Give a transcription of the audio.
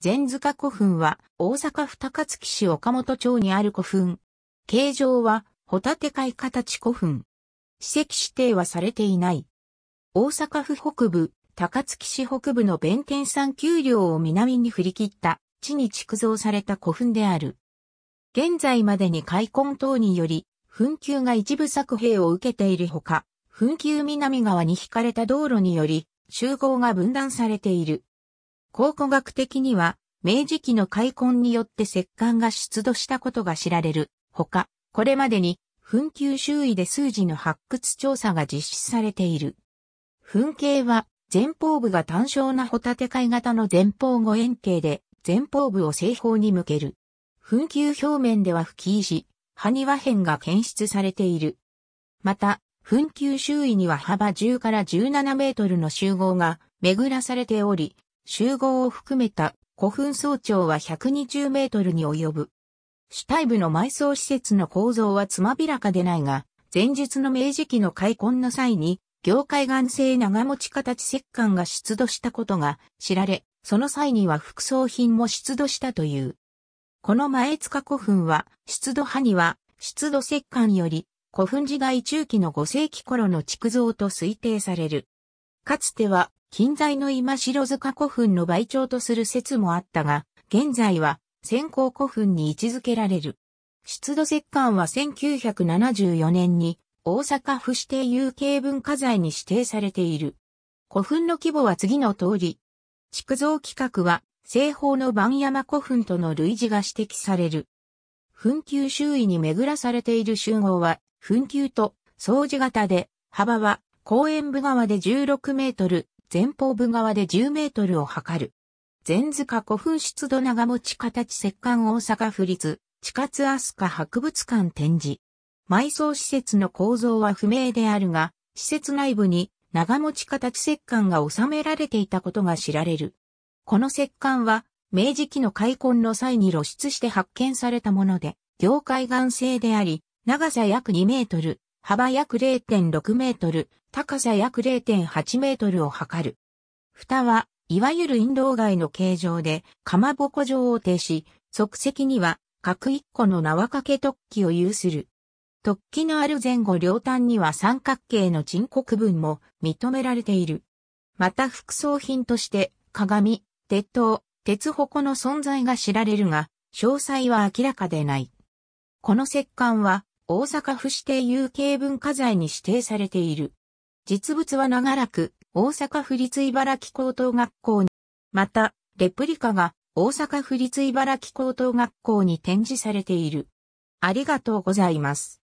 前塚古墳は大阪府高槻市岡本町にある古墳。形状はホタテ貝形古墳。史跡指定はされていない。大阪府北部、高槻市北部の弁天山丘陵を南に振り切った地に築造された古墳である。現在までに開墾等により、墳丘が一部作兵を受けているほか、墳丘南側に引かれた道路により、集合が分断されている。考古学的には、明治期の開墾によって石棺が出土したことが知られる。ほか、これまでに、墳丘周囲で数字の発掘調査が実施されている。墳形は、前方部が単小なホタテ貝型の前方後円形で、前方部を西方に向ける。墳丘表面では吹き石、埴輪片が検出されている。また、墳丘周囲には幅10から17メートルの集合が巡らされており、集合を含めた古墳総長は120メートルに及ぶ。主体部の埋葬施設の構造はつまびらかでないが、前述の明治期の開墾の際に、業界岩製長持ち形石棺が出土したことが知られ、その際には副葬品も出土したという。この前塚古墳は、出土派には、出土石棺より、古墳時代中期の5世紀頃の築造と推定される。かつては、近在の今城塚古墳の倍長とする説もあったが、現在は先行古墳に位置づけられる。出土石棺は1974年に大阪府指定有形文化財に指定されている。古墳の規模は次の通り。築造規格は西方の番山古墳との類似が指摘される。墳丘周囲に巡らされている集合は墳丘と掃除型で幅は公園部側で16メートル、前方部側で10メートルを測る。前塚古墳出土長持ち形石棺大阪府立地下津飛鳥博物館展示。埋葬施設の構造は不明であるが、施設内部に長持ち形石棺が収められていたことが知られる。この石棺は、明治期の開墾の際に露出して発見されたもので、業界岩製であり、長さ約2メートル、幅約0.6メートル、高さ約0.8メートルを測る。蓋は、いわゆる陰道街の形状で、かまぼこ状を呈し、即席には、各一個の縄掛け突起を有する。突起のある前後両端には三角形の沈国分も認められている。また副葬品として、鏡、鉄塔、鉄矛の存在が知られるが、詳細は明らかでない。この石棺は、大阪府指定有形文化財に指定されている。実物は長らく大阪府立茨城高等学校に、また、レプリカが大阪府立茨城高等学校に展示されている。ありがとうございます。